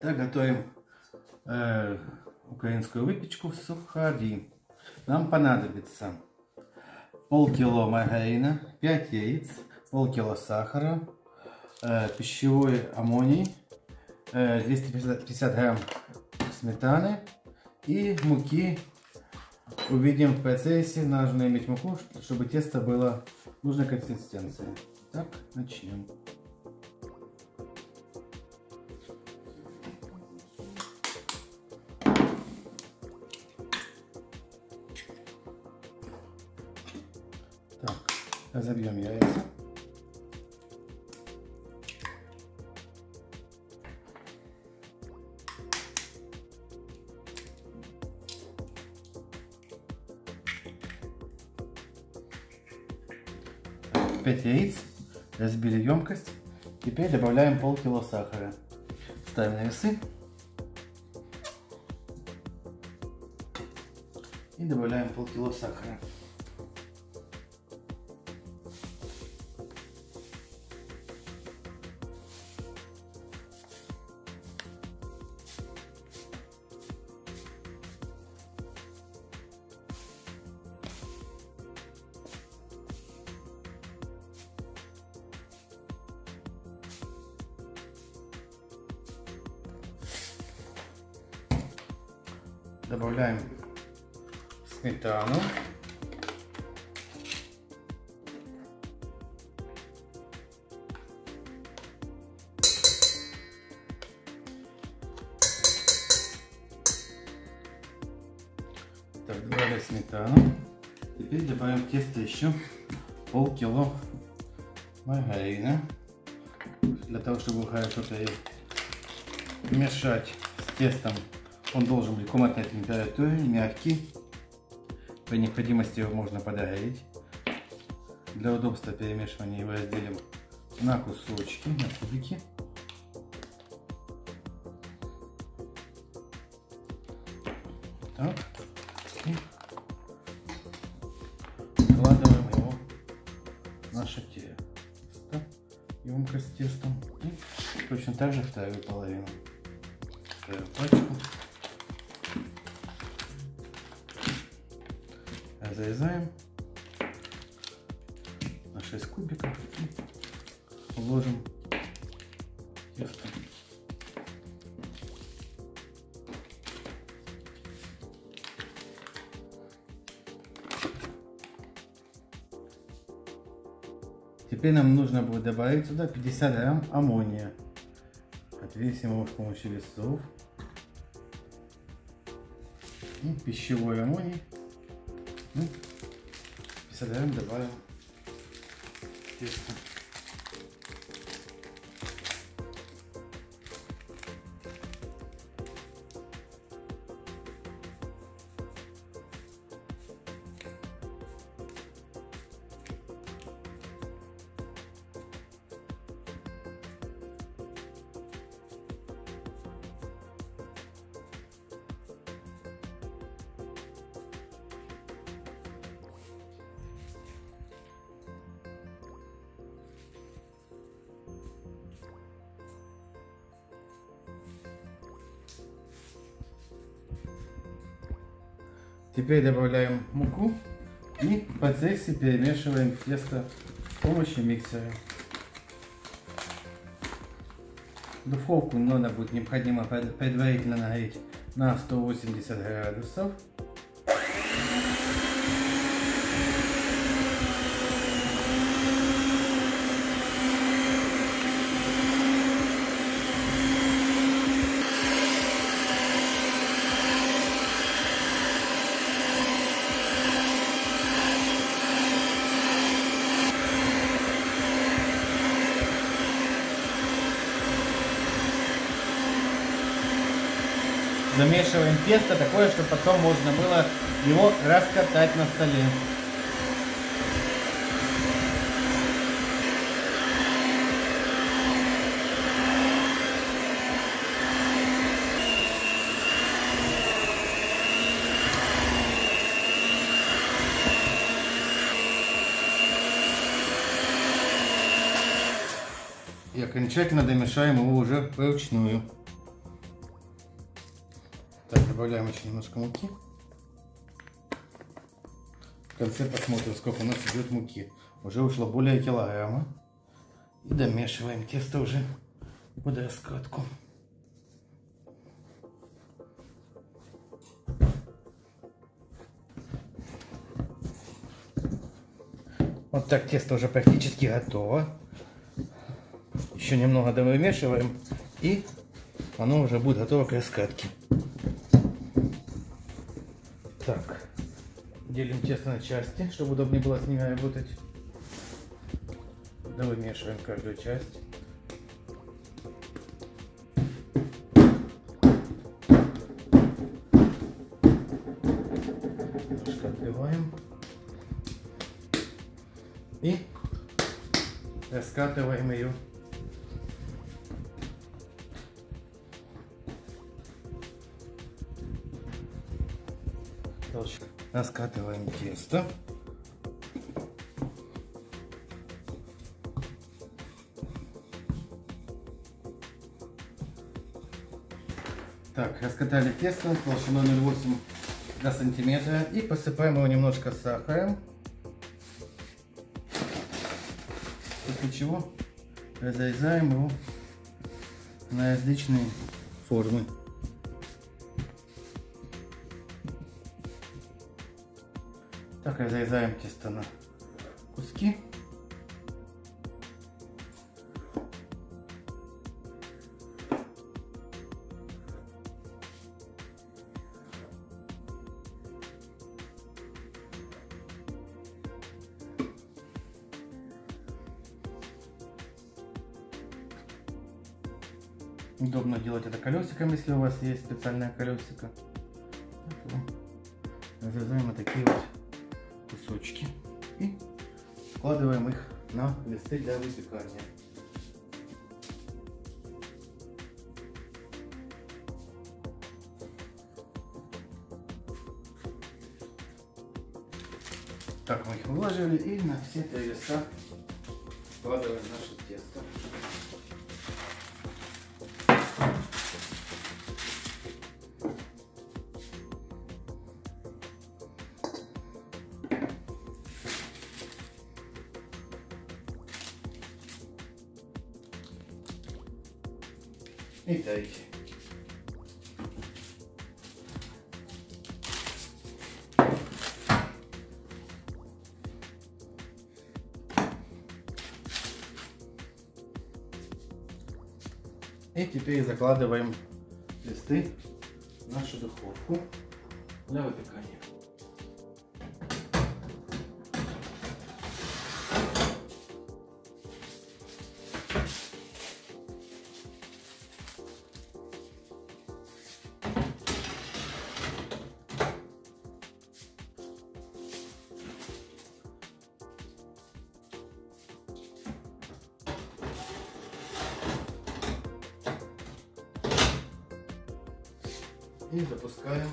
Так, готовим э, украинскую выпечку сухари. Нам понадобится полкило маргарина, 5 яиц, полкило сахара, э, пищевой аммоний, э, 250 грамм сметаны и муки. Увидим в процессе, нужно иметь муку, чтобы тесто было нужной консистенции. Так, начнем. Разобьем яйца. Яиц, разбили емкость. Теперь добавляем полкило сахара. Ставим на весы. И добавляем полкило сахара. Добавляем сметану. Так, добавили сметану. Теперь добавим тесто еще полкило маргарина. Для того, чтобы хорошо перемешать с тестом он должен быть комнатной температуры, мягкий. При необходимости его можно подогреть. Для удобства перемешивания его разделим на кусочки, на кубики. Так. И вкладываем его в наше тесто, емкость с тестом. И точно так же вторую половину. Вторую пачку. Разрезаем на 6 кубиков и вложим тесто. Теперь нам нужно будет добавить сюда 50 грамм аммония. Отвесим его с помощью весов. И пищевой аммоний 50 грамм добавим Теперь добавляем муку и в процессе перемешиваем тесто с помощью миксера. Духовку надо будет необходимо предварительно нагреть на 180 градусов. Замешиваем тесто такое, чтобы потом можно было его раскатать на столе. И окончательно домешаем его уже вручную. Добавляем еще немножко муки. В конце посмотрим, сколько у нас идет муки. Уже ушло более килограмма. И домешиваем тесто уже под раскатку. Вот так тесто уже практически готово. Еще немного домешиваем и оно уже будет готово к раскатке. Так, делим тесто на части, чтобы удобнее было с ними работать. Довымешиваем каждую часть. Немножко. И раскатываем ее Раскатываем тесто. Так, раскатали тесто толщиной 0,8 до сантиметра и посыпаем его немножко сахаром. После чего разрезаем его на различные формы. Так, разрезаем тесто на куски. Удобно делать это колесиком, если у вас есть специальное колесико. Разрезаем вот такие вот кусочки и складываем их на листы для выпекания. Так, мы их выложили и на все три листа складываем наше тесто. И дайте. И теперь закладываем листы в нашу духовку для выпекания. И запускаем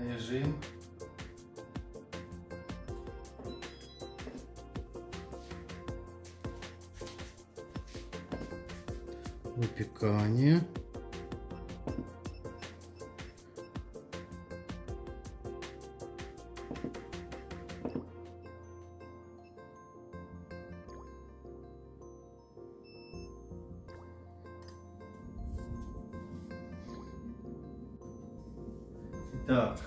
режим выпекания. Так,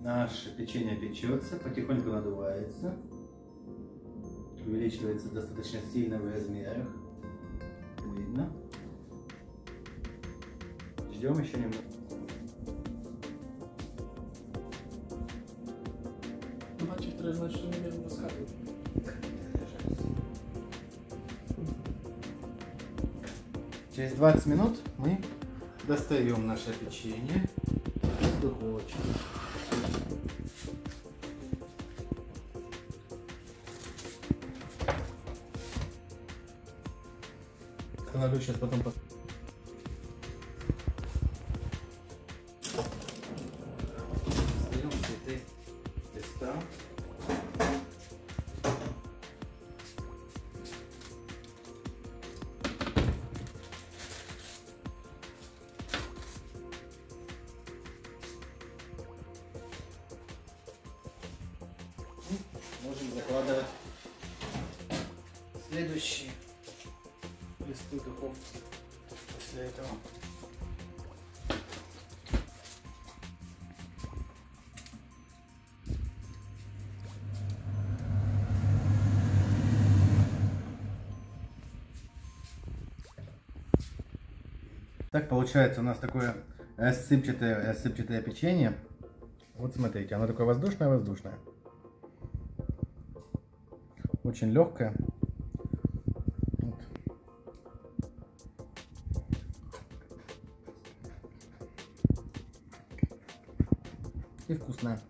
наше печенье печется, потихоньку надувается, увеличивается достаточно сильно в размерах. Видно. Ждем еще немного. Бачиш, треба знати, що не вірно розказувати. Через 20 минут мы достаем наше печенье из духовочки. Кладу сейчас потом закладывать следующие листы духовки после этого. Так получается у нас такое рассыпчатое, рассыпчатое печенье. Вот смотрите, оно такое воздушное-воздушное. Очень легкое. Вот. И вкусное.